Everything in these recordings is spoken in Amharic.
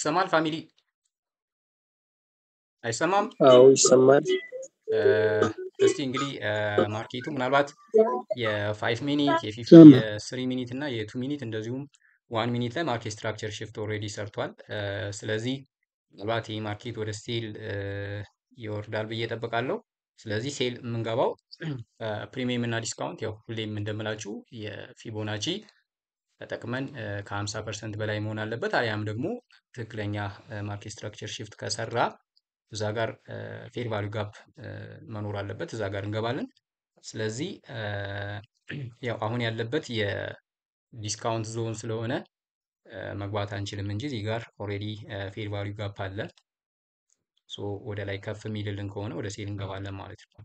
ይሰማል family? አይሰማም? አዎ ይሰማል። እስቲ እንግዲህ market ኡ ምናልባት የ five minute የ three minute እና የ two minute እንደዚሁም one minute ላይ market structure shift already ሰርቷል። ስለዚህ ምናልባት ይህ market ወደ sell ይወርዳል ብዬ እጠብቃለሁ። ስለዚህ sell የምንገባው premium እና discount ያው ሁሌም እንደምላችሁ የፊቦናቺ ተጠቅመን ከ50 percent በላይ መሆን አለበት። አሊያም ደግሞ ትክክለኛ market structure shift ከሰራ እዛ ጋር fair value gap መኖር አለበት። እዛ ጋር እንገባለን። ስለዚህ ያው አሁን ያለበት የ discount zone ስለሆነ መግባት አንችልም እንጂ እዚህ ጋር already fair value gap አለ። so ወደ ላይ ከፍ የሚልልን ከሆነ ወደ sell እንገባለን ማለት ነው።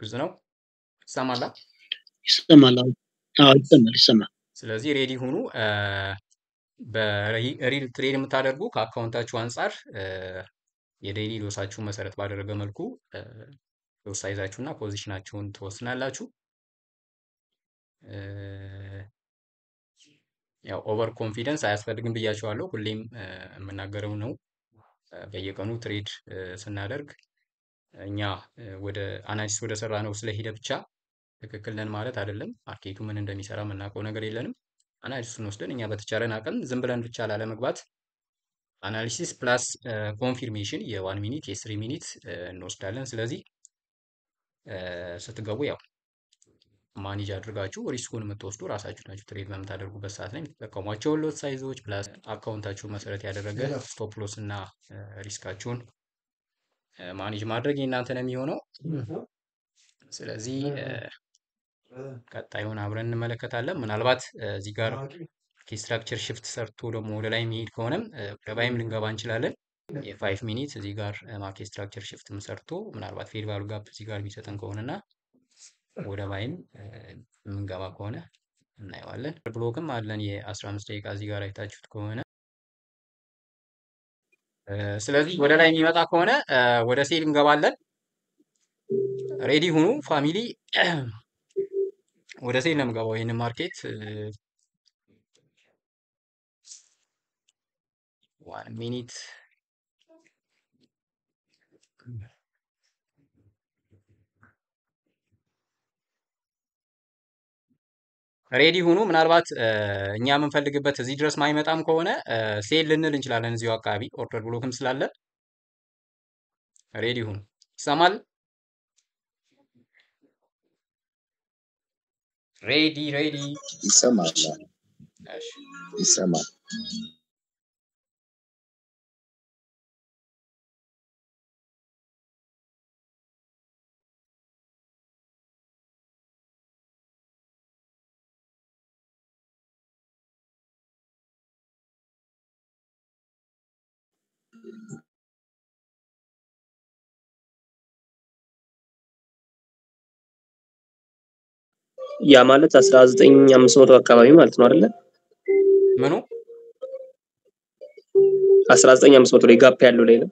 ግልጽ ነው? ይሰማላ? አዎ፣ ይሰማል ይሰማል። ስለዚህ ready ሁኑ። በ real trade የምታደርጉ ከ account አችሁ አንጻር የ daily loss አችሁን መሰረት ባደረገ መልኩ lot size አችሁና position አችሁን ትወስናላችሁ። ያው over confidence አያስፈልግም ብያቸዋለሁ። ሁሌም የምናገረው ነው። በየቀኑ trade ስናደርግ እኛ ወደ analysis ወደ ሰራ ነው ስለሄደ ብቻ ትክክል ነን ማለት አይደለም። market ኡ ምን እንደሚሰራ የምናውቀው ነገር የለንም። analysis ኡን ወስደን እኛ በተቻለን አቅም ዝም ብለን ብቻ ላለመግባት analysis plus confirmation የ one minute የ three minute እንወስዳለን። ስለዚህ ስትገቡ ያው manage አድርጋችሁ risk ኡን የምትወስዱ ራሳችሁ ናችሁ። trade በምታደርጉበት ሰዓት ላይ የምትጠቀሟቸው lot size ኦች plus account አችሁን መሰረት ያደረገ stop loss እና risk አችሁን manage ማድረግ የእናንተ ነው የሚሆነው። ስለዚህ ቀጣዩን አብረን እንመለከታለን። ምናልባት እዚህ ጋር structure shift ሰርቶ ደግሞ ወደ ላይ የሚሄድ ከሆነም ወደ buy ም ልንገባ እንችላለን። የ five minute እዚህ ጋር market structure shift ም ሰርቶ ምናልባት value gap እዚህ ጋር ቢሰጠን ከሆነና ወደ buy ም የምንገባ ከሆነ እናየዋለን። block ም አለን የ15 ደቂቃ እዚህ ጋር አይታችሁት ከሆነ ስለዚህ ወደ ላይ የሚመጣ ከሆነ ወደ sell እንገባለን። ready ሁኑ family። ወደ sell ነው የምገባው ይህንን market one minute ready ሁኑ። ምናልባት እኛ የምንፈልግበት እዚህ ድረስ ማይመጣም ከሆነ sell ልንል እንችላለን። እዚሁ አካባቢ order block ም ስላለ ready ሁኑ። ይሰማል? ready ready። ይሰማል እሺ ይሰማል። ያ ማለት አስራ ዘጠኝ አምስት መቶ አካባቢ ማለት ነው አይደለ? ምኑ አስራ ዘጠኝ አምስት መቶ ላይ gap ያለው ላይ ነው።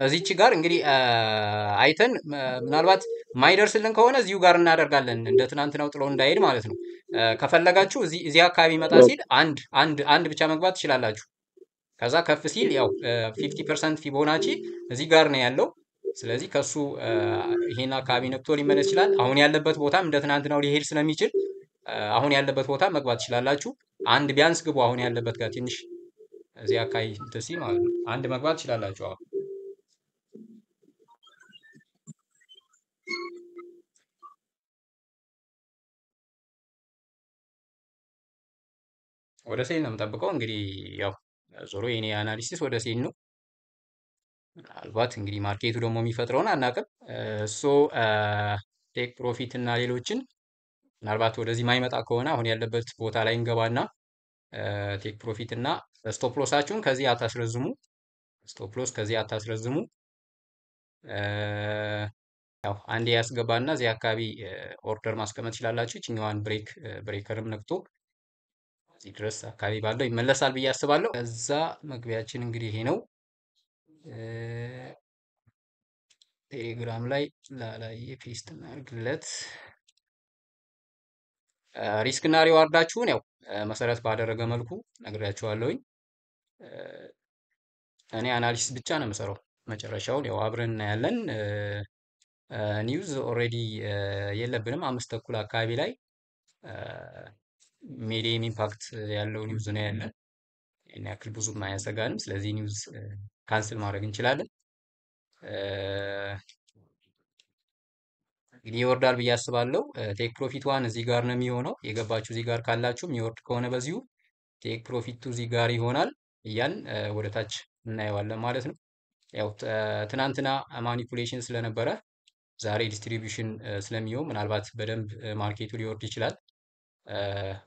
እዚች ጋር እንግዲህ አይተን ምናልባት ማይደርስልን ከሆነ እዚሁ ጋር እናደርጋለን። እንደ ትናንትናው ጥሎ እንዳይሄድ ማለት ነው። ከፈለጋችሁ እዚህ አካባቢ መጣ ሲል አንድ አንድ አንድ ብቻ መግባት ትችላላችሁ። ከዛ ከፍ ሲል ያው fifty percent ፊቦናቺ እዚህ ጋር ነው ያለው። ስለዚህ ከሱ ይሄን አካባቢ ነክቶ ሊመለስ ይችላል። አሁን ያለበት ቦታም እንደ ትናንትናው ሊሄድ ስለሚችል አሁን ያለበት ቦታ መግባት ትችላላችሁ። አንድ ቢያንስ ግቡ። አሁን ያለበት ጋር ትንሽ እዚህ አካባቢ እንትን ማለት ነው። አንድ መግባት ትችላላችሁ። አሁን ወደ ሴል ነው የምጠብቀው። እንግዲህ ያው ዞሮ የኔ analysis ወደ sell ነው። ምናልባት እንግዲህ market ኡ ደግሞ የሚፈጥረውን አናውቅም። so take profit እና ሌሎችን ምናልባት ወደዚህ ማይመጣ ከሆነ አሁን ያለበት ቦታ ላይ እንገባና take profit እና stop ከዚህ አታስረዝሙ። stop ከዚህ አታስረዝሙ። ያው አንዴ ያስገባና እዚህ አካባቢ order ማስቀመጥ ትችላላችሁ። ይችኛዋን break breaker ም ነክቶ እዚህ ድረስ አካባቢ ባለው ይመለሳል ብዬ አስባለሁ። ከዛ መግቢያችን እንግዲህ ይሄ ነው። ቴሌግራም ላይ ላላየ paste እናድርግለት። risk እና reward አችሁን ያው መሰረት ባደረገ መልኩ ነግሬያችኋለሁኝ። እኔ analysis ብቻ ነው የምሰራው። መጨረሻውን ያው አብረን እናያለን። news already የለብንም። አምስት ተኩል አካባቢ ላይ medium impact ያለው news ነው ያለን። ይህን ያክል ብዙም አያሰጋንም። ስለዚህ news cancel ማድረግ እንችላለን። እንግዲህ ይወርዳል ብዬ አስባለሁ። take profit one እዚህ ጋር ነው የሚሆነው። የገባችሁ እዚህ ጋር ካላችሁ የሚወርድ ከሆነ በዚሁ take profit two እዚህ ጋር ይሆናል እያልን ወደ ታች እናየዋለን ማለት ነው። ያው ትናንትና manipulation ስለነበረ ዛሬ distribution ስለሚሆን ምናልባት በደንብ market ኡ ሊወርድ ይችላል።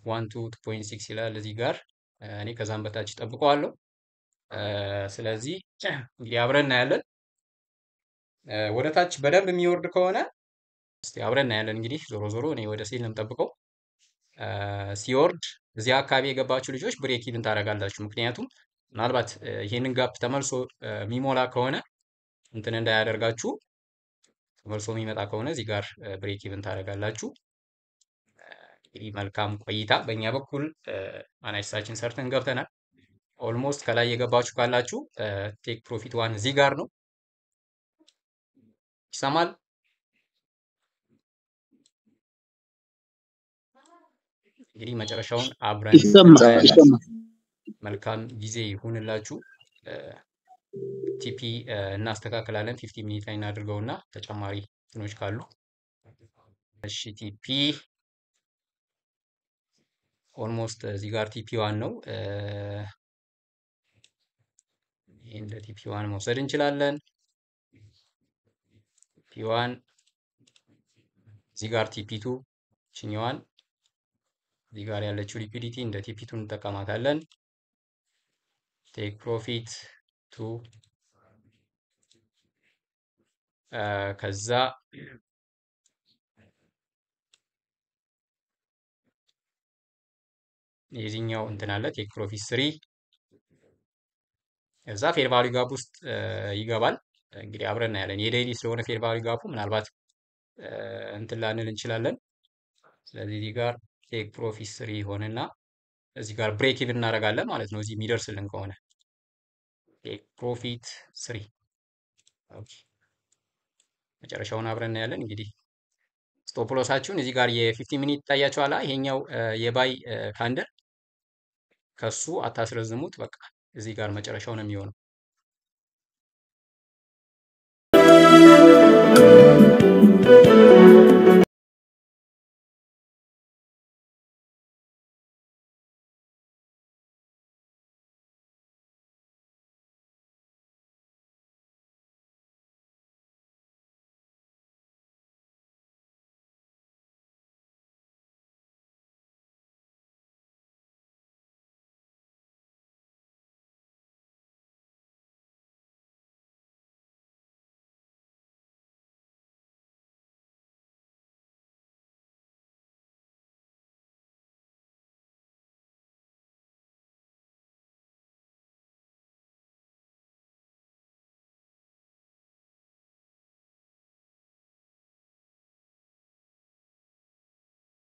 one two two point six ይላል እዚህ ጋር እኔ ከዛም በታች ጠብቀዋለሁ። ስለዚህ እንግዲህ አብረን እናያለን። ወደ ታች በደንብ የሚወርድ ከሆነ እስቲ አብረን እናያለን። እንግዲህ ዞሮ ዞሮ እኔ ወደ sell ነው የምጠብቀው። ሲወርድ እዚህ አካባቢ የገባችሁ ልጆች break even ታደርጋላችሁ። ምክንያቱም ምናልባት ይሄንን gap ተመልሶ የሚሞላ ከሆነ እንትን እንዳያደርጋችሁ ተመልሶ የሚመጣ ከሆነ እዚህ ጋር break even ታደርጋላችሁ። እንግዲህ መልካም ቆይታ። በእኛ በኩል analysis አችን ሰርተን ገብተናል። almost ከላይ የገባችሁ ካላችሁ take profit one እዚህ ጋር ነው። ይሰማል? እንግዲህ መጨረሻውን አብረን መልካም ጊዜ ይሁንላችሁ። TP እናስተካክላለን። fifty minute ላይ እናድርገውና ተጨማሪ እንትኖች ካሉ እሺ TP almost እዚህ ጋር TP one ነው። ይህ እንደ one መውሰድ እንችላለን። TP one እዚህ ጋር TP two ይችኛዋን እዚህ ጋር ያለችው liquidity እንደ TP two እንጠቀማታለን። take profit two ከዛ የዚህኛው እንትን አለ take profit three እዛ fair value gap ውስጥ ይገባል። እንግዲህ አብረን እናያለን። የ daily ስለሆነ fair value gap ኡ ምናልባት እንትን ላንል እንችላለን። ስለዚህ እዚህ ጋር take profit three ይሆንና እዚህ ጋር break even እናደርጋለን ማለት ነው። እዚህ የሚደርስልን ከሆነ take profit three መጨረሻውን አብረን እናያለን። እንግዲህ stop loss ኣችሁን እዚህ ጋር የ fifty minute ይታያችኋል። ይሄኛው የ buy candle ከሱ አታስረዝሙት። በቃ እዚህ ጋር መጨረሻው ነው የሚሆነው።